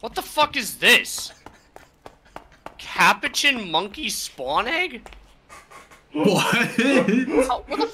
What the fuck is this? Capuchin monkey spawn egg? What? What the